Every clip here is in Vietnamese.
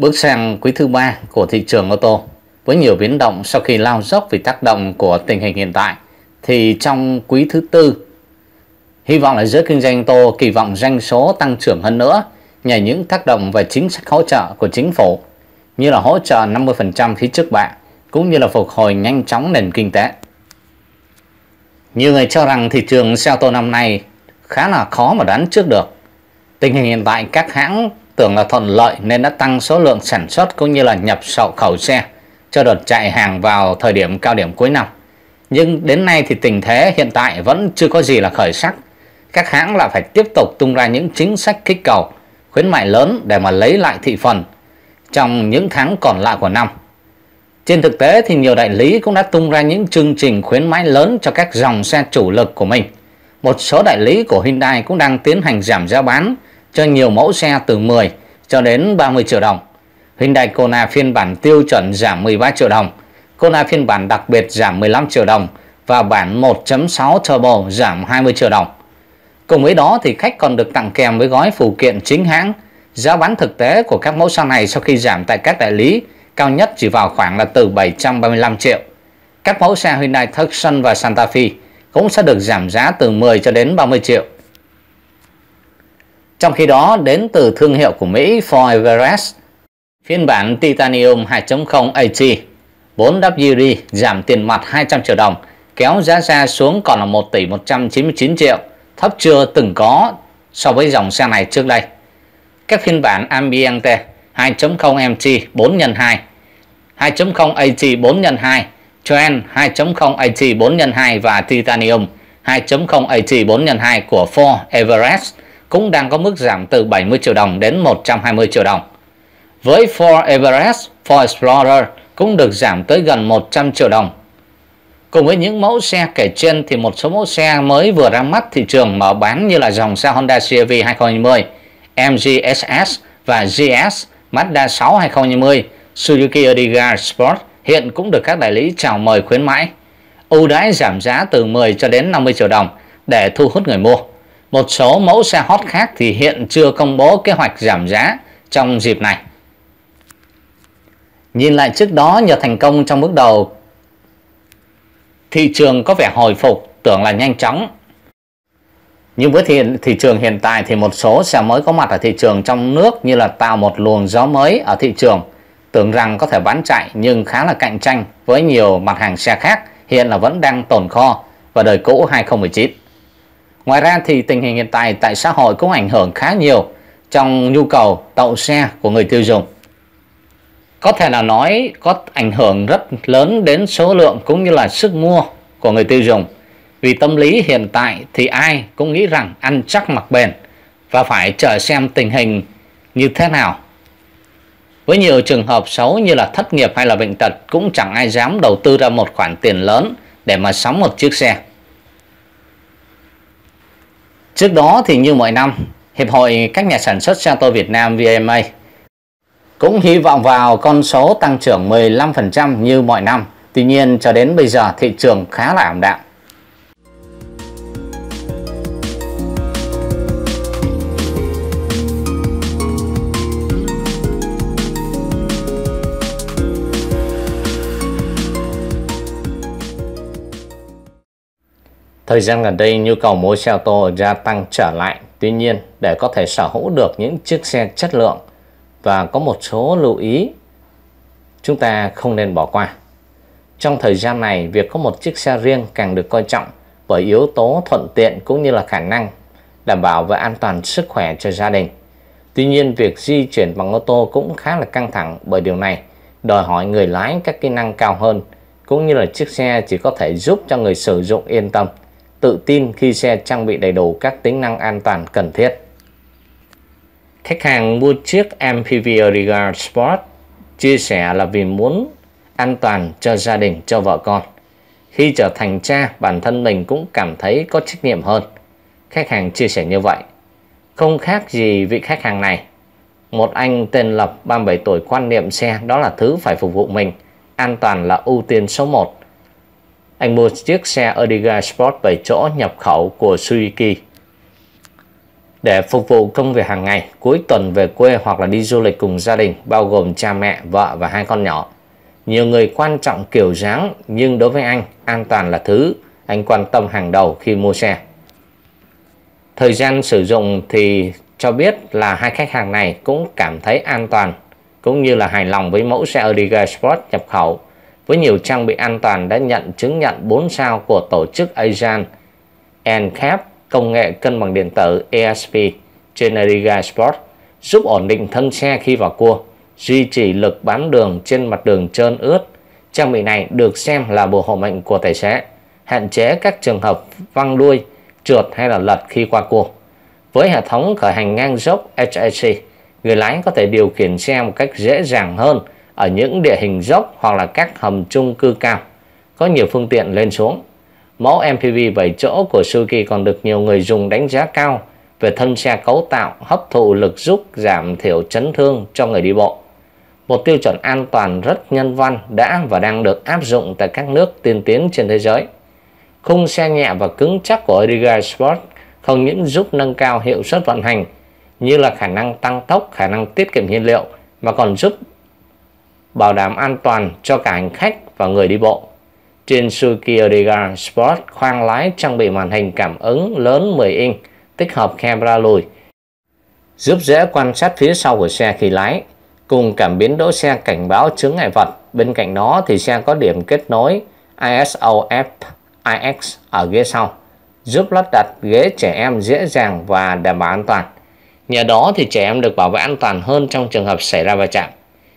Bước sang quý thứ ba của thị trường ô tô, với nhiều biến động sau khi lao dốc vì tác động của tình hình hiện tại, thì trong quý thứ tư, hy vọng là giới kinh doanh ô tô, kỳ vọng doanh số tăng trưởng hơn nữa, nhờ những tác động về chính sách hỗ trợ của chính phủ, như là hỗ trợ 50% phí trước bạ, cũng như là phục hồi nhanh chóng nền kinh tế. Nhiều người cho rằng thị trường xe ô tô năm nay khá là khó mà đoán trước được. Tình hình hiện tại các hãng tưởng là thuận lợi nên đã tăng số lượng sản xuất cũng như là nhập sậu khẩu xe cho đợt chạy hàng vào thời điểm cao điểm cuối năm. Nhưng đến nay thì tình thế hiện tại vẫn chưa có gì là khởi sắc. Các hãng là phải tiếp tục tung ra những chính sách kích cầu, khuyến mại lớn để mà lấy lại thị phần trong những tháng còn lại của năm. Trên thực tế thì nhiều đại lý cũng đã tung ra những chương trình khuyến mãi lớn cho các dòng xe chủ lực của mình. Một số đại lý của Hyundai cũng đang tiến hành giảm giá bán cho nhiều mẫu xe từ 10 cho đến 30 triệu đồng. Hyundai Kona phiên bản tiêu chuẩn giảm 13 triệu đồng, Kona phiên bản đặc biệt giảm 15 triệu đồng và bản 1.6 Turbo giảm 20 triệu đồng. Cùng với đó thì khách còn được tặng kèm với gói phụ kiện chính hãng. Giá bán thực tế của các mẫu xe này sau khi giảm tại các đại lý cao nhất chỉ vào khoảng là từ 735 triệu. Các mẫu xe Hyundai Tucson và Santa Fe cũng sẽ được giảm giá từ 10 cho đến 30 triệu. Trong khi đó, đến từ thương hiệu của Mỹ Ford Everest, phiên bản Titanium 2.0 AT 4WD giảm tiền mặt 200 triệu đồng, kéo giá ra xuống còn là 1 tỷ 199 triệu, thấp chưa từng có so với dòng xe này trước đây. Các phiên bản Ambiente 2.0 MT 4x2, 2.0 AT 4x2, Trend 2.0 AT 4x2 và Titanium 2.0 AT 4x2 của Ford Everest cũng đang có mức giảm từ 70 triệu đồng đến 120 triệu đồng. Với Ford Everest, Ford Explorer cũng được giảm tới gần 100 triệu đồng. Cùng với những mẫu xe kể trên thì một số mẫu xe mới vừa ra mắt thị trường mở bán như là dòng xe Honda CRV 2020, MG SS và GS, Mazda 6 2020, Suzuki Ertiga Sport hiện cũng được các đại lý chào mời khuyến mãi. ưu đãi giảm giá từ 10 cho đến 50 triệu đồng để thu hút người mua. Một số mẫu xe hot khác thì hiện chưa công bố kế hoạch giảm giá trong dịp này. Nhìn lại trước đó nhờ thành công trong bước đầu, thị trường có vẻ hồi phục tưởng là nhanh chóng. Nhưng với thị, thị trường hiện tại thì một số xe mới có mặt ở thị trường trong nước như là tạo một luồng gió mới ở thị trường. Tưởng rằng có thể bán chạy nhưng khá là cạnh tranh với nhiều mặt hàng xe khác hiện là vẫn đang tồn kho và đời cũ 2019. Ngoài ra thì tình hình hiện tại tại xã hội cũng ảnh hưởng khá nhiều trong nhu cầu tậu xe của người tiêu dùng. Có thể là nói có ảnh hưởng rất lớn đến số lượng cũng như là sức mua của người tiêu dùng. Vì tâm lý hiện tại thì ai cũng nghĩ rằng ăn chắc mặc bền và phải chờ xem tình hình như thế nào. Với nhiều trường hợp xấu như là thất nghiệp hay là bệnh tật, cũng chẳng ai dám đầu tư ra một khoản tiền lớn để mà sắm một chiếc xe. Trước đó thì như mọi năm, Hiệp hội các nhà sản xuất xe ô tô Việt Nam VMA cũng hy vọng vào con số tăng trưởng 15% như mọi năm. Tuy nhiên cho đến bây giờ thị trường khá là ảm đạm. Thời gian gần đây nhu cầu mua xe ô tô gia tăng trở lại. Tuy nhiên để có thể sở hữu được những chiếc xe chất lượng và có một số lưu ý chúng ta không nên bỏ qua. Trong thời gian này, việc có một chiếc xe riêng càng được coi trọng bởi yếu tố thuận tiện cũng như là khả năng đảm bảo về an toàn sức khỏe cho gia đình. Tuy nhiên, việc di chuyển bằng ô tô cũng khá là căng thẳng bởi điều này đòi hỏi người lái các kỹ năng cao hơn cũng như là chiếc xe chỉ có thể giúp cho người sử dụng yên tâm tự tin khi xe trang bị đầy đủ các tính năng an toàn cần thiết. Khách hàng mua chiếc MPV Ariga Sport chia sẻ là vì muốn an toàn cho gia đình, cho vợ con. Khi trở thành cha, bản thân mình cũng cảm thấy có trách nhiệm hơn. Khách hàng chia sẻ như vậy. Không khác gì vị khách hàng này. Một anh tên Lập 37 tuổi quan niệm xe đó là thứ phải phục vụ mình. An toàn là ưu tiên số 1 anh mua chiếc xe Audiga Sport 7 chỗ nhập khẩu của Suzuki. để phục vụ công việc hàng ngày, cuối tuần về quê hoặc là đi du lịch cùng gia đình, bao gồm cha mẹ, vợ và hai con nhỏ. Nhiều người quan trọng kiểu dáng, nhưng đối với anh, an toàn là thứ anh quan tâm hàng đầu khi mua xe. Thời gian sử dụng thì cho biết là hai khách hàng này cũng cảm thấy an toàn cũng như là hài lòng với mẫu xe Audiga Sport nhập khẩu với nhiều trang bị an toàn đã nhận chứng nhận 4 sao của tổ chức Asian NCAP công nghệ cân bằng điện tử ESP trên Ariga Sport giúp ổn định thân xe khi vào cua, duy trì lực bám đường trên mặt đường trơn ướt. Trang bị này được xem là bùa hộ mệnh của tài xế, hạn chế các trường hợp văng đuôi, trượt hay là lật khi qua cua. Với hệ thống khởi hành ngang dốc HAC, người lái có thể điều khiển xe một cách dễ dàng hơn ở những địa hình dốc hoặc là các hầm chung cư cao, có nhiều phương tiện lên xuống. Mẫu MPV 7 chỗ của Suzuki còn được nhiều người dùng đánh giá cao về thân xe cấu tạo, hấp thụ lực giúp giảm thiểu chấn thương cho người đi bộ. Một tiêu chuẩn an toàn rất nhân văn đã và đang được áp dụng tại các nước tiên tiến trên thế giới. Khung xe nhẹ và cứng chắc của Edgar Sport không những giúp nâng cao hiệu suất vận hành như là khả năng tăng tốc, khả năng tiết kiệm nhiên liệu mà còn giúp bảo đảm an toàn cho cả hành khách và người đi bộ. Trên Suzuki Ertiga Sport, khoang lái trang bị màn hình cảm ứng lớn 10 inch, tích hợp camera lùi, giúp dễ quan sát phía sau của xe khi lái, cùng cảm biến đỗ xe cảnh báo chướng ngại vật. Bên cạnh đó thì xe có điểm kết nối ISOF IX ở ghế sau, giúp lắp đặt ghế trẻ em dễ dàng và đảm bảo an toàn. Nhờ đó thì trẻ em được bảo vệ an toàn hơn trong trường hợp xảy ra va chạm.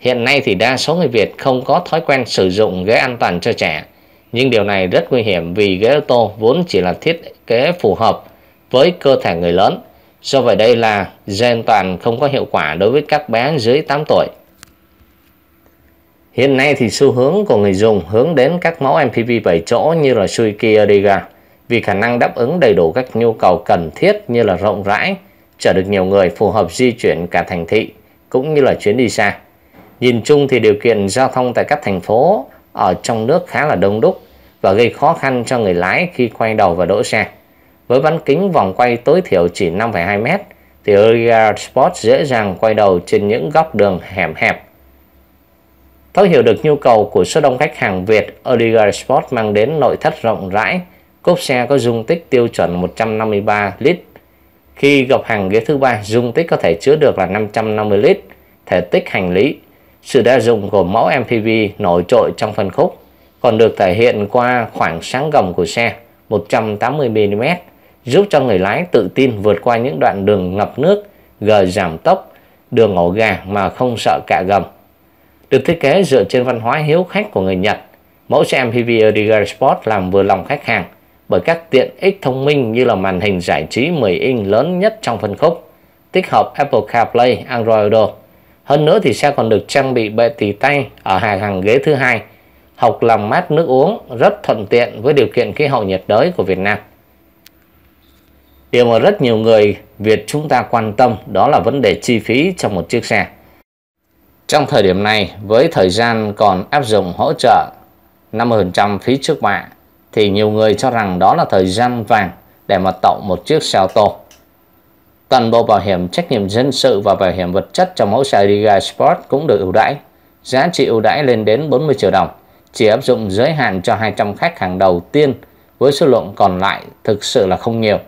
Hiện nay thì đa số người Việt không có thói quen sử dụng ghế an toàn cho trẻ. Nhưng điều này rất nguy hiểm vì ghế ô tô vốn chỉ là thiết kế phù hợp với cơ thể người lớn. Do vậy đây là ghế an toàn không có hiệu quả đối với các bé dưới 8 tuổi. Hiện nay thì xu hướng của người dùng hướng đến các mẫu MPV 7 chỗ như là Suzuki ariga vì khả năng đáp ứng đầy đủ các nhu cầu cần thiết như là rộng rãi, chở được nhiều người phù hợp di chuyển cả thành thị cũng như là chuyến đi xa. Nhìn chung thì điều kiện giao thông tại các thành phố ở trong nước khá là đông đúc và gây khó khăn cho người lái khi quay đầu và đỗ xe. Với bán kính vòng quay tối thiểu chỉ 5,2 m thì Ertiga Sport dễ dàng quay đầu trên những góc đường hẻm hẹp. Thấu hiểu được nhu cầu của số đông khách hàng Việt, Ertiga Sport mang đến nội thất rộng rãi, Cốp xe có dung tích tiêu chuẩn 153 lít. Khi gập hàng ghế thứ ba, dung tích có thể chứa được là 550 lít. Thể tích hành lý, sự đa dụng của mẫu MPV nổi trội trong phân khúc, còn được thể hiện qua khoảng sáng gầm của xe 180mm, giúp cho người lái tự tin vượt qua những đoạn đường ngập nước, gờ giảm tốc, đường ổ gà mà không sợ cạ gầm. Được thiết kế dựa trên văn hóa hiếu khách của người Nhật, mẫu xe MPV Ertiga Sport làm vừa lòng khách hàng bởi các tiện ích thông minh như là màn hình giải trí 10 inch lớn nhất trong phân khúc, tích hợp Apple CarPlay, Android Auto. Hơn nữa thì xe còn được trang bị bệ tì tay ở hàng hàng ghế thứ hai, học làm mát nước uống rất thuận tiện với điều kiện khí hậu nhiệt đới của Việt Nam. Điều mà rất nhiều người Việt chúng ta quan tâm đó là vấn đề chi phí trong một chiếc xe. Trong thời điểm này, với thời gian còn áp dụng hỗ trợ 50% phí trước bạ thì nhiều người cho rằng đó là thời gian vàng để mà tậu một chiếc xe ô tô. Toàn bộ bảo hiểm trách nhiệm dân sự và bảo hiểm vật chất trong mẫu xe Riga Sport cũng được ưu đãi. Giá trị ưu đãi lên đến 40 triệu đồng, chỉ áp dụng giới hạn cho 200 khách hàng đầu tiên với số lượng còn lại thực sự là không nhiều.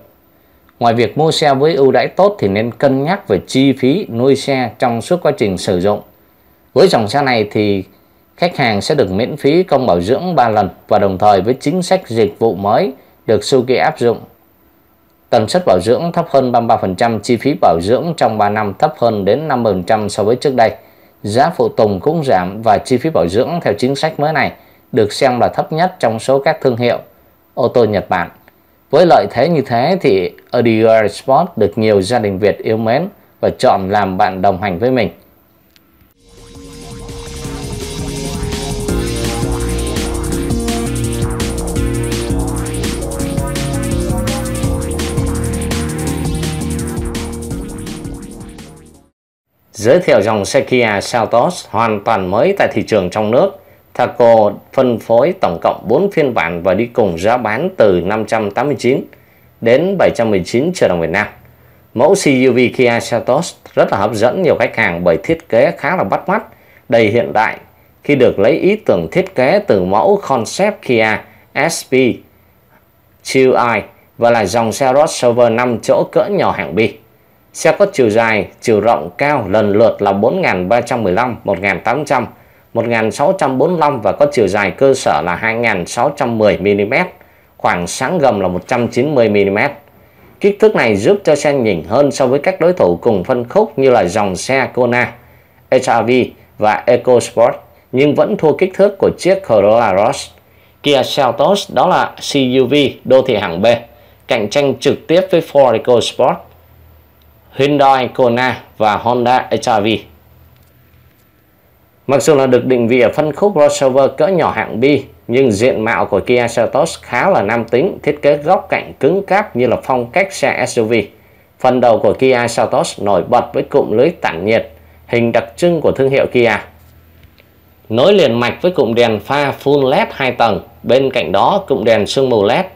Ngoài việc mua xe với ưu đãi tốt thì nên cân nhắc về chi phí nuôi xe trong suốt quá trình sử dụng. Với dòng xe này thì khách hàng sẽ được miễn phí công bảo dưỡng 3 lần và đồng thời với chính sách dịch vụ mới được Suzuki áp dụng. Tần suất bảo dưỡng thấp hơn 33%, chi phí bảo dưỡng trong 3 năm thấp hơn đến 50% so với trước đây. Giá phụ tùng cũng giảm và chi phí bảo dưỡng theo chính sách mới này được xem là thấp nhất trong số các thương hiệu ô tô Nhật Bản. Với lợi thế như thế thì Audi Sport được nhiều gia đình Việt yêu mến và chọn làm bạn đồng hành với mình. Giới thiệu dòng xe Kia Seltos hoàn toàn mới tại thị trường trong nước. Thaco phân phối tổng cộng 4 phiên bản và đi cùng giá bán từ 589 đến 719 triệu đồng Việt Nam. Mẫu CUV Kia Seltos rất là hấp dẫn nhiều khách hàng bởi thiết kế khá là bắt mắt, đầy hiện đại khi được lấy ý tưởng thiết kế từ mẫu concept Kia SP I và là dòng xe crossover 5 chỗ cỡ nhỏ hạng B. Xe có chiều dài, chiều rộng cao lần lượt là 4.315, 1.800, 1.645 và có chiều dài cơ sở là 2.610mm, khoảng sáng gầm là 190mm. Kích thước này giúp cho xe nhỉnh hơn so với các đối thủ cùng phân khúc như là dòng xe Kona, HRV và EcoSport, nhưng vẫn thua kích thước của chiếc Corolla Cross. Kia Seltos đó là CUV đô thị hạng B, cạnh tranh trực tiếp với Ford EcoSport, Hyundai Kona và Honda HR-V. Mặc dù là được định vị ở phân khúc crossover cỡ nhỏ hạng B, nhưng diện mạo của Kia Seltos khá là nam tính, thiết kế góc cạnh cứng cáp như là phong cách xe SUV. Phần đầu của Kia Seltos nổi bật với cụm lưới tản nhiệt, hình đặc trưng của thương hiệu Kia. Nối liền mạch với cụm đèn pha full LED 2 tầng, bên cạnh đó cụm đèn sương mù LED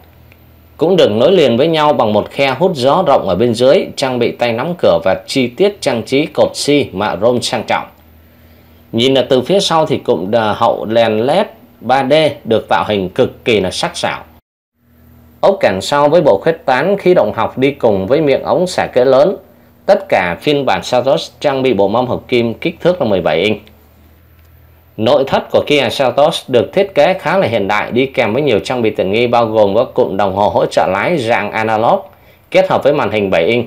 cũng được nối liền với nhau bằng một khe hút gió rộng ở bên dưới, trang bị tay nắm cửa và chi tiết trang trí cột xi mạ rôm sang trọng. Nhìn là từ phía sau thì cụm hậu đèn LED 3D được tạo hình cực kỳ là sắc sảo. Ốc cản sau với bộ khuếch tán khí động học đi cùng với miệng ống xả kế lớn. Tất cả phiên bản Saros trang bị bộ mâm hợp kim kích thước là 17 inch. Nội thất của Kia Seltos được thiết kế khá là hiện đại đi kèm với nhiều trang bị tiện nghi bao gồm các cụm đồng hồ hỗ trợ lái dạng analog kết hợp với màn hình 7 inch.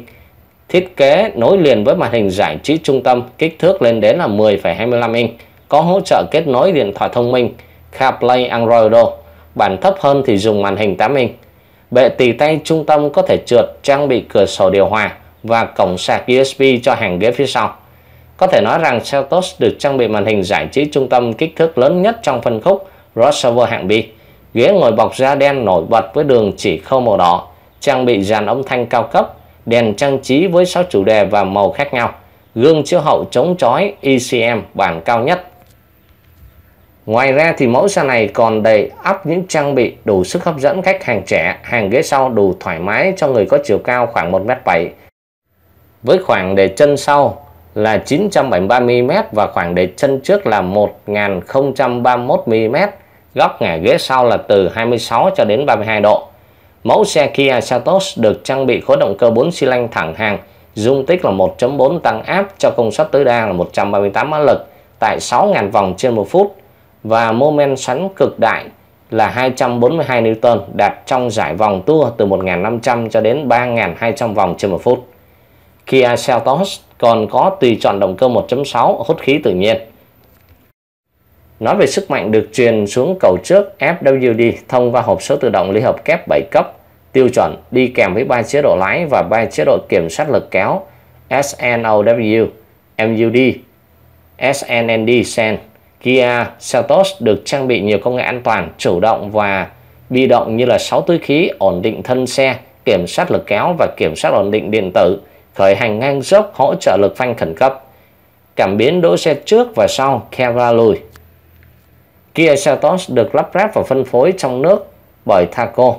Thiết kế nối liền với màn hình giải trí trung tâm kích thước lên đến là 10,25 inch, có hỗ trợ kết nối điện thoại thông minh CarPlay Android Auto. Bản thấp hơn thì dùng màn hình 8 inch. Bệ tì tay trung tâm có thể trượt trang bị cửa sổ điều hòa và cổng sạc USB cho hàng ghế phía sau. Có thể nói rằng Seltos được trang bị màn hình giải trí trung tâm kích thước lớn nhất trong phân khúc crossover hạng B. Ghế ngồi bọc da đen nổi bật với đường chỉ khâu màu đỏ, trang bị dàn âm thanh cao cấp, đèn trang trí với 6 chủ đề và màu khác nhau, gương chiếu hậu chống chói ECM bản cao nhất. Ngoài ra thì mẫu xe này còn đầy ắp những trang bị đủ sức hấp dẫn khách hàng trẻ, hàng ghế sau đủ thoải mái cho người có chiều cao khoảng 1m7. Với khoảng để chân sau là 973mm và khoảng để chân trước là 1031mm. Góc ngả ghế sau là từ 26 cho đến 32 độ. Mẫu xe Kia Seltos được trang bị khối động cơ 4 xi lanh thẳng hàng, dung tích là 1.4 tăng áp cho công suất tối đa là 138 mã lực tại 6.000 vòng trên 1 phút và mô men xoắn cực đại là 242 Newton đạt trong giải vòng tua từ 1.500 cho đến 3.200 vòng trên 1 phút. Kia Seltos còn có tùy chọn động cơ 1.6 hút khí tự nhiên. Nói về sức mạnh được truyền xuống cầu trước FWD thông qua hộp số tự động ly hợp kép 7 cấp tiêu chuẩn đi kèm với ba chế độ lái và ba chế độ kiểm soát lực kéo SNOW, MUD, SNND Sen. Kia Seltos được trang bị nhiều công nghệ an toàn, chủ động và bi động như là 6 túi khí, ổn định thân xe, kiểm soát lực kéo và kiểm soát ổn định điện tử khởi hành ngang dốc hỗ trợ lực phanh khẩn cấp, cảm biến đỗ xe trước và sau, camera lùi. Kia Seltos được lắp ráp và phân phối trong nước bởi Thaco.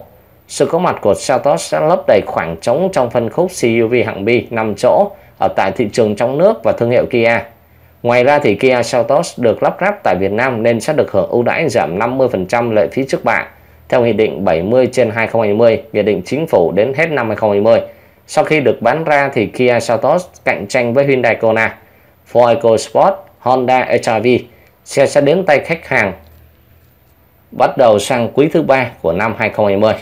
Sự có mặt của Seltos sẽ lấp đầy khoảng trống trong phân khúc CUV hạng B 5 chỗ ở tại thị trường trong nước và thương hiệu Kia. Ngoài ra thì Kia Seltos được lắp ráp tại Việt Nam nên sẽ được hưởng ưu đãi giảm 50% lệ phí trước bạ theo Nghị định 70 trên 2020, Nghị định Chính phủ đến hết năm 2020 sau khi được bán ra thì Kia Seltos cạnh tranh với Hyundai Kona, Ford EcoSport, Honda HR-V. Xe sẽ đến tay khách hàng bắt đầu sang quý thứ ba của năm 2020.